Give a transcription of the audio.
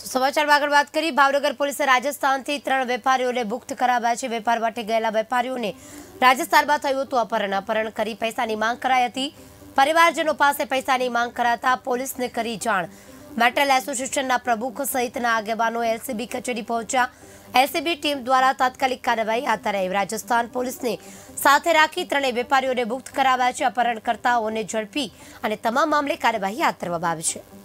તો સમાચારમાં આગળ વાત કરી ભાવનગર પોલીસે રાજસ્થાનથી ત્રણ વેપારીઓને મુક્ત કરાવ્યા છે. વેપાર માટે ગયેલા વેપારીઓને રાજસ્થાનમાં થયું હતું અપહરણ. અપહરણ કરી પૈસાની માંગ કરાઈ હતી. પરિવારજનો પાસે પૈસાની માંગ કરાતા પોલીસને કરી જાણ. મેટલ એસોસિએશનના પ્રમુખ સહિતના આગેવાનો એલસીબી કચેરી પહોંચ્યા. એલસીબી ટીમ દ્વારા તાત્કાલિક કાર્યવાહી હાથ ધરાઈ. રાજસ્થાન પોલીસને સાથે રાખી ત્રણેય વેપારીઓને મુક્ત કરાવ્યા છે. અપહરણકર્તાઓને ઝડપી અને તમામ મામલે કાર્યવાહી હાથ ધરવામાં આવી છે.